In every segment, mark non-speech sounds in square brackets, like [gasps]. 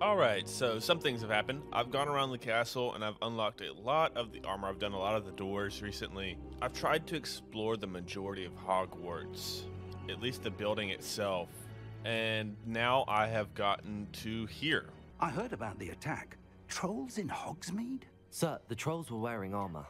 Alright, so some things have happened. I've gone around the castle and I've unlocked a lot of the armor. I've done a lot of the doors recently. I've tried to explore the majority of Hogwarts, at least the building itself. And now I have gotten to here. I heard about the attack. Trolls in Hogsmeade? Sir, the trolls were wearing armor.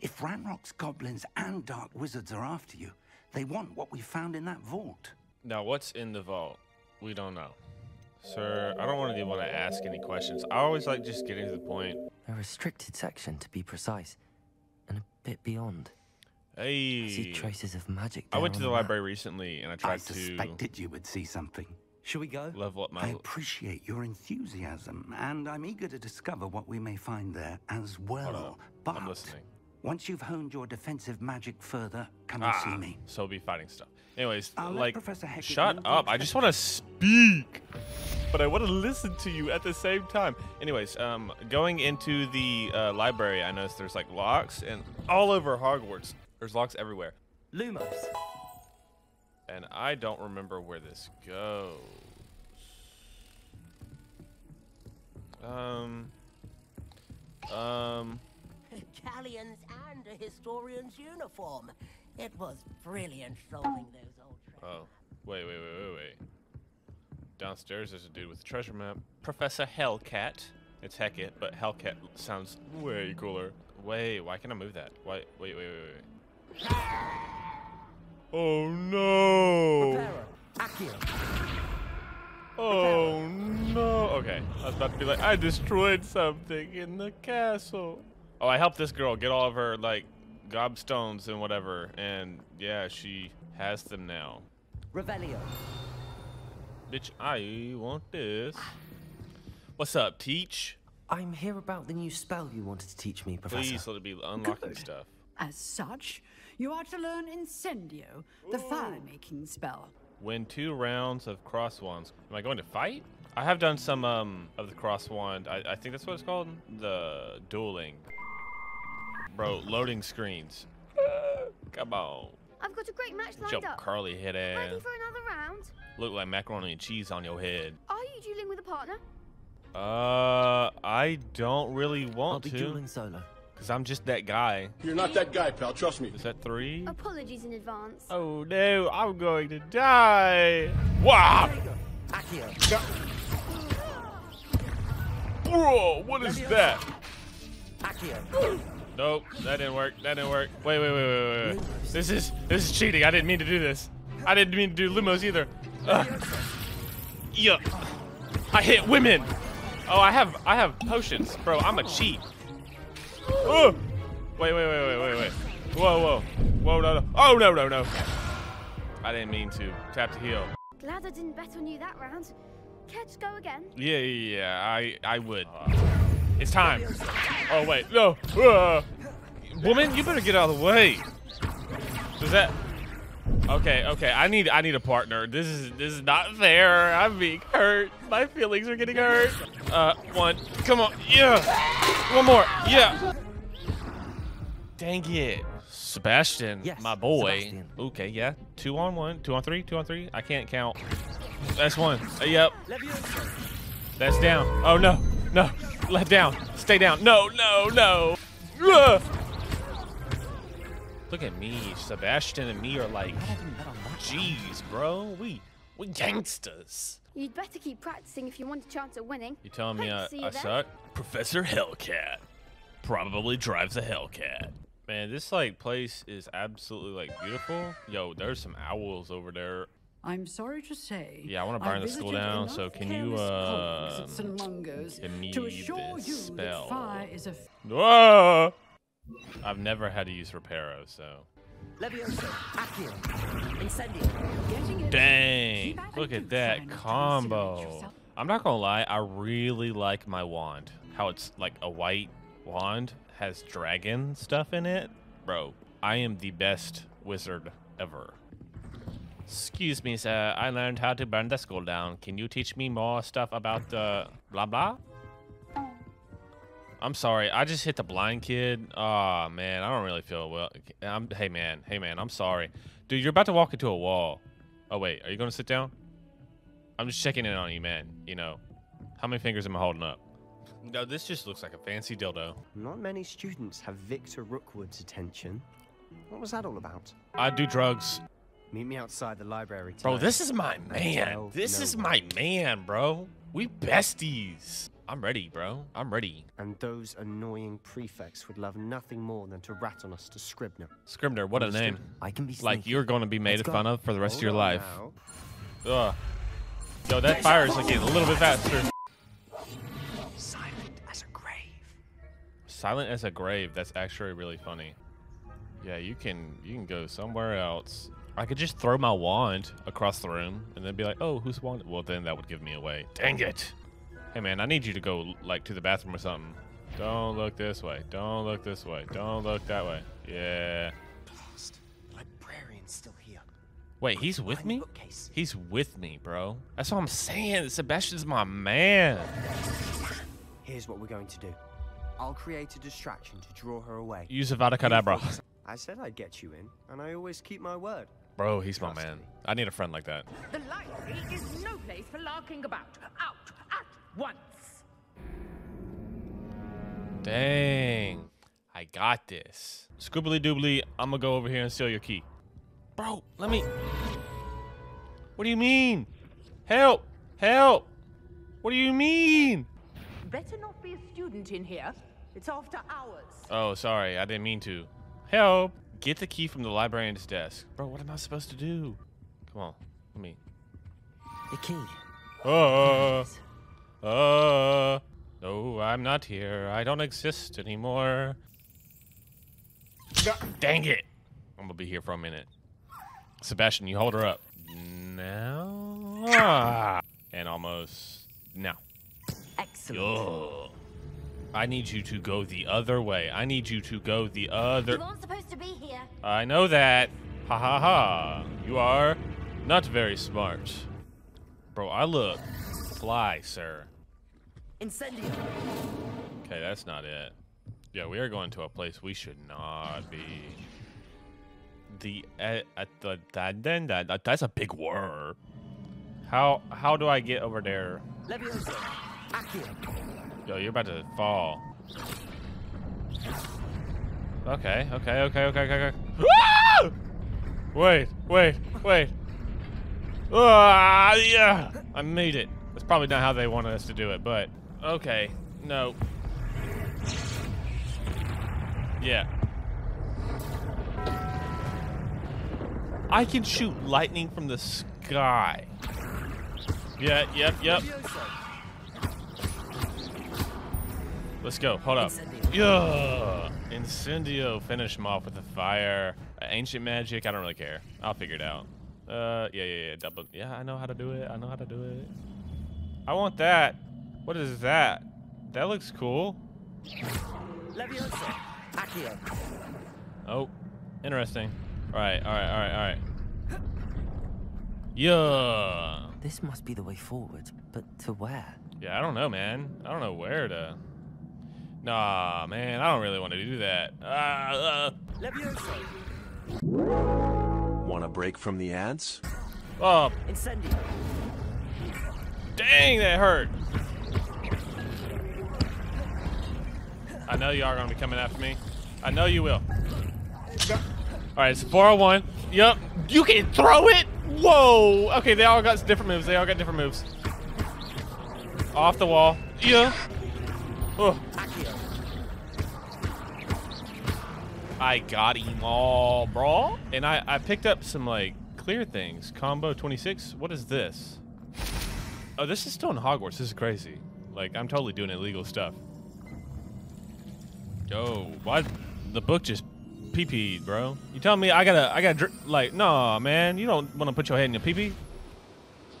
If Ranrock's goblins and dark wizards are after you, they want what we found in that vault. Now, what's in the vault? We don't know. Sir, I don't want to want to ask any questions. I always like just getting to the point. A restricted section, to be precise, and a bit beyond. Hey. I see traces of magic. I went to the on map. library recently and I I tried to suspected you would see something. Shall we go? level up my. I appreciate your enthusiasm, and I'm eager to discover what we may find there as well. But I'm listening. Once you've honed your defensive magic further, come and Ah, see me. so be fighting stuff. Anyways, I'll like, shut up. I just want to speak, but I want to listen to you at the same time. Anyways, um, going into the uh, library, I noticed there's like locks and all over Hogwarts. There's locks everywhere, Lumos. and I don't remember where this goes. Um, um, Galleons and a historian's uniform. It was brilliant solving those old treasure oh, wait, wait, wait, wait, wait. Downstairs, there's a dude with a treasure map. Professor Hellcat. It's Hecate, but Hellcat sounds way cooler. Wait, why can't I move that? Wait, wait, wait, wait, wait. [laughs] Oh no! Oh no! Okay, I was about to be like, I destroyed something in the castle. Oh, I helped this girl get all of her like gobstones and whatever, and yeah, she has them now. Revelio. Bitch, I want this. What's up, Teach? I'm here about the new spell you wanted to teach me, Professor. Please let it be unlocking Good. stuff. As such, you are to learn Incendio, the fire-making spell. Win two rounds of cross wands. Am I going to fight? I have done some um of the cross wand. I, I think that's what it's called. The dueling. Bro, loading screens. Come on. I've got a great match lined Jump up. curly head Ready for another round? Look like macaroni and cheese on your head. Are you dueling with a partner? Uh, I don't really want I'll want be to, dueling solo. cause I'm just that guy. You're not that guy, pal. Trust me. Is that three? Apologies in advance. Oh no, I'm going to die. Wow, Accio. bro, what is that? [gasps] Nope, that didn't work. That didn't work. Wait, wait, wait, wait, wait, wait. This is this is cheating. I didn't mean to do this. I didn't mean to do Lumos either. Ugh. Yeah. I hit women. Oh, I have I have potions, bro. I'm a cheat. Oh. Wait, wait, wait, wait, wait, wait. Whoa, whoa, whoa, no, no. Oh no, no, no. I didn't mean to. Tap to heal. Glad I didn't bet on you that round. To go again? Yeah, yeah, yeah. I I would. It's time. Oh wait, no. Uh, woman, you better get out of the way. Is that? Okay, okay. I need I need a partner. This is this is not fair. I'm being hurt. My feelings are getting hurt. Uh, one. Come on. Yeah. One more. Yeah. Dang it. Sebastian, Yes, my boy. Sebastian. Okay, yeah. Two on one, two on three, two on three. I can't count. That's one. Uh, yep. That's down. Oh no, no. Let down. Stay down. No, no, no. Ugh. Look at me. Sebastian and me are like, jeez, bro. We we gangsters. You'd better keep practicing if you want a chance at winning. You telling me Hope I, to see you I suck? Professor Hellcat probably drives a Hellcat. Man, this like place is absolutely like beautiful. Yo, there's some owls over there. I'm sorry to say. Yeah, I wanna burn the school down, so can you, uh, colleagues at St. Mungo's give me to assure this you spell? that fire is a f- Ah! I've never had to use Reparo, so. Levioso. Accio. Incendio. Dang! Keep at it, Look at that try not to incinerate combo. I'm not gonna lie, I really like my wand. How it's like a white wand, has dragon stuff in it. Bro, I am the best wizard ever. Excuse me, sir. I learned how to burn the school down. Can you teach me more stuff about the blah blah? I'm sorry. I just hit the blind kid. Oh man, I don't really feel well. I'm, hey man, hey man, I'm sorry, dude. You're about to walk into a wall. Oh wait, are you gonna sit down? I'm just checking in on you, man. You know, how many fingers am I holding up? No, this just looks like a fancy dildo. Not many students have Victor Rookwood's attention. What was that all about? I do drugs, Meet me outside the library tonight. bro. This is my man. Tell This no is one. my man, bro. We besties. I'm ready, bro. I'm ready. And those annoying prefects would love nothing more than to rat on us to Scribner. Scribner, what a Understood. name. I can be Like you're going to be made Let's go. fun of for the rest of your life. now. Ugh. Yo, that fire is like getting a little bit faster. Silent as a grave. Silent as a grave. That's actually really funny. Yeah, you can you can go somewhere else. I could just throw my wand across the room and then be like, "Oh, whose wand?" Well, then that would give me away. Dang it! Hey, man, I need you to go like to the bathroom or something. Don't look this way. Don't look this way. Don't look that way. Yeah. Lost. Librarian's still here. Wait, he's with me? He's with me, bro. That's what I'm saying. Sebastian's my man. Here's what we're going to do. I'll create a distraction to draw her away. Use Avada Kedavra. I said I'd get you in, and I always keep my word. Bro, he's my man. me. I need a friend like that. The library is no place for larking about. Out at once. Dang. I got this. Scoobly doobly, I'm gonna go over here and steal your key. Bro, let me. What do you mean? Help! Help! What do you mean? Better not be a student in here. It's after hours. Oh, sorry, I didn't mean to. Help! Get the key from the librarian's desk. Bro, what am I supposed to do? Come on, let me. The key. Uh, uh, no, I'm not here. I don't exist anymore. Dang it! I'm gonna be here for a minute. Sebastian, you hold her up. Now. Ah. And almost. Now. Excellent. Ugh. I need you to go the other way. I need you to go the other. I know that. Ha ha ha. You are not very smart. Bro, I look fly, sir. Incendio. Okay, that's not it. Yeah, we are going to a place we should not be. The uh, uh, the that then that that- that's a big word. How how do I get over there? Yo, you're about to fall. Okay, okay, okay, okay, okay, okay. Ah! Wait, wait, wait. Ah, yeah, I made it. That's probably not how they wanted us to do it, but okay, no. Yeah. I can shoot lightning from the sky. Yeah, yep, yep. Let's go. Hold up. Incendio. Yeah. Incendio. Finish him off with the fire. Uh, ancient magic. I don't really care. I'll figure it out. Uh, yeah, yeah, yeah. Double. Yeah, I know how to do it. I know how to do it. I want that. What is that? That looks cool. Oh, interesting. All right, all right, all right, all right. Yeah. This must be the way forward, but to where? Yeah, I don't know, man. I don't know where to. Nah, man, I don't really want to do that. Ah, uh, Want a break from the ads? oh, Incendio. dang, that hurt. I know you are going to be coming after me. I know you will. All right, it's 401. Yup. You can throw it? Whoa. Okay, they all got different moves. They all got different moves. Off the wall. Yeah. Oh. I got him all, bro. And I, I picked up some, like, clear things. Combo 26. What is this? Oh, this is still in Hogwarts. This is crazy. Like, I'm totally doing illegal stuff. Yo, why the book just pee-peed, bro? You telling me I gotta, I gotta, like, nah, man. You don't want to put your head in your pee-pee?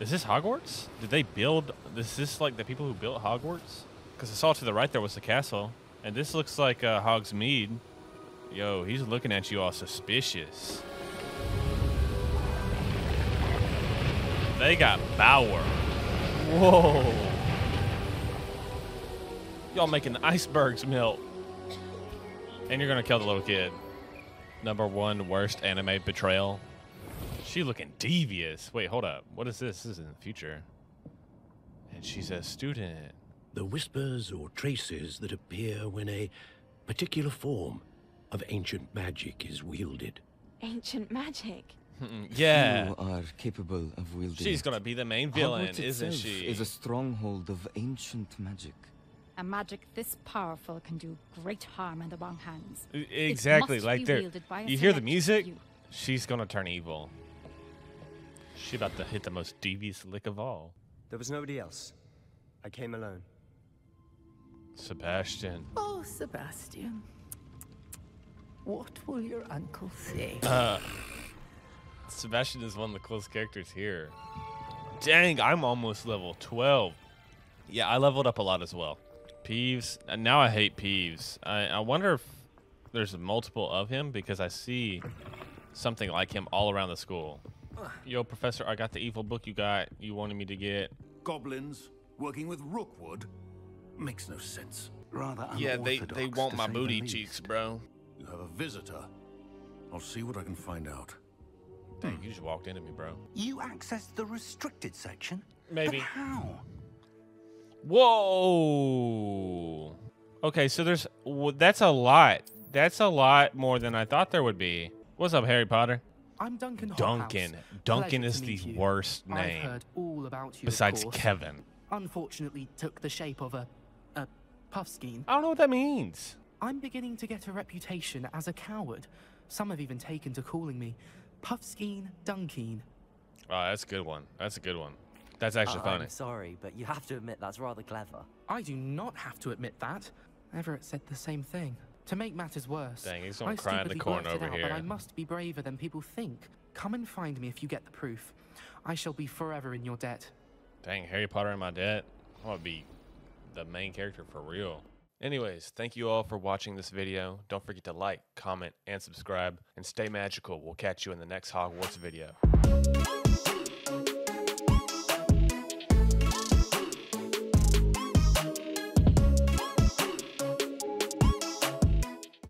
Is this Hogwarts? Did they build, this is this, like, the people who built Hogwarts? Because I saw to the right there was the castle. And this looks like uh, Hogsmeade. Yo, he's looking at you all suspicious. They got Bauer. Whoa. Y'all making the icebergs melt. And you're gonna kill the little kid. Number one worst anime betrayal. She looking devious. Wait, hold up. What is this? This is in the future. And she's a student. The whispers or traces that appear when a particular form of ancient magic is wielded. Ancient magic. Hmm, yeah. You are capable of wielding. She's gonna be the main villain, Hogwarts isn't itself she? Is a stronghold of ancient magic. A magic this powerful can do great harm in the wrong hands. Exactly. Like be there. wielded by a You hear the music? few. She's gonna turn evil. She about to hit the most devious lick of all. There was nobody else. I came alone. Sebastian. Oh, Sebastian. What will your uncle say? Uh, Sebastian is one of the coolest characters here. Dang, I'm almost level 12. Yeah, I leveled up a lot as well. Peeves. And now I hate Peeves. I, I wonder if there's multiple of him because I see something like him all around the school. Yo, Professor, I got the evil book you got. You wanted me to get. Goblins working with Rookwood makes no sense. Rather Yeah, they, they want my say the booty cheeks, bro. You have a visitor. I'll see what I can find out. Dang, you just walked into me, bro. You accessed the restricted section? Maybe. But how? Whoa. Okay, so there's w- that's a lot. That's a lot more than I thought there would be. What's up, Harry Potter? I'm Duncan Hobhouse. Duncan. Duncan Pleasure is the you. worst I've name heard all about you, besides. Kevin. Unfortunately, took the shape of a, a puffskein. I don't know what that means. I'm beginning to get a reputation as a coward. Some have even taken to calling me Puffskein Dunkeen. Oh, that's a good one. That's a good one. That's actually Uh, funny. I'm sorry, but you have to admit that's rather clever. I do not have to admit that. Everett said the same thing. To make matters worse, Dang, he's gonna I cry in the corner over out here. But I must be braver than people think. Come and find me if you get the proof. I shall be forever in your debt. Dang, Harry Potter in my debt. I want to be the main character for real. Anyways, thank you all for watching this video. Don't forget to like, comment, and subscribe. And stay magical. We'll catch you in the next Hogwarts video.